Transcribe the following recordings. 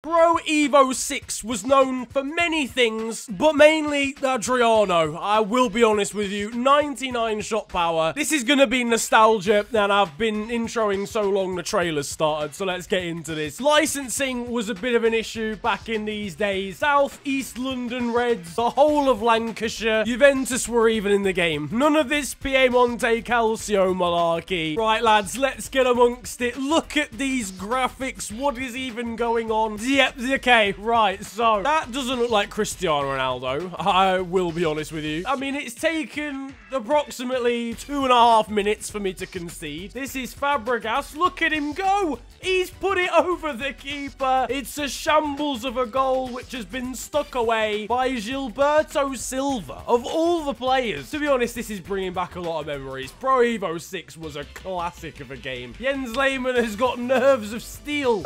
Pro Evo 6 was known for many things, but mainly Adriano. I will be honest with you, 99 shot power. This is going to be nostalgia, and I've been introing so long the trailer's started, so let's get into this. Licensing was a bit of an issue back in these days. South East London Reds, the whole of Lancashire, Juventus were even in the game. None of this Piemonte Calcio malarkey. Right, lads, let's get amongst it. Look at these graphics. What is even going on? Yep, okay, right, so that doesn't look like Cristiano Ronaldo, I will be honest with you. I mean, it's taken approximately two and a half minutes for me to concede. This is Fabregas, look at him go! He's put it over the keeper. It's a shambles of a goal which has been stuck away by Gilberto Silva. Of all the players, to be honest, this is bringing back a lot of memories. Pro Evo 6 was a classic of a game. Jens Lehmann has got nerves of steel.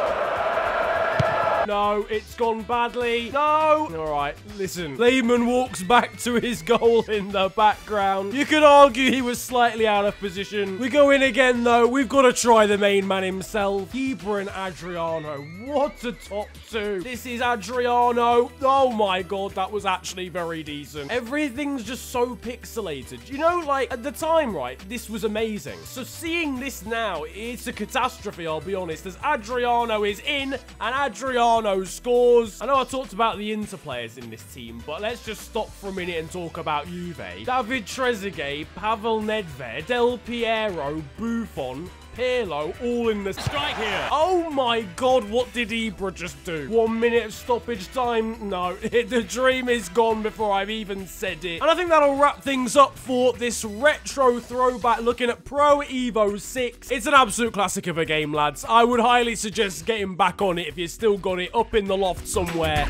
No, it's gone badly. No. All right, listen. Lehmann walks back to his goal in the background. You could argue he was slightly out of position. We go in again, though. We've got to try the main man himself. Keeper and Adriano. What a top two. This is Adriano. Oh, my God. That was actually very decent. Everything's just so pixelated. You know, like, at the time, right, this was amazing. So seeing this now, it's a catastrophe, I'll be honest, as Adriano is in and Adriano Scores. I know I talked about the Inter players in this team, but let's just stop for a minute and talk about Juve. David Trezeguet, Pavel Nedved, Del Piero, Buffon, Pirlo all in the strike here. Oh my god, what did Ibra just do? One minute of stoppage time? No, the dream is gone before I've even said it. And I think that'll wrap things up for this retro throwback looking at Pro Evo 6. It's an absolute classic of a game, lads. I would highly suggest getting back on it if you still got it up in the loft somewhere.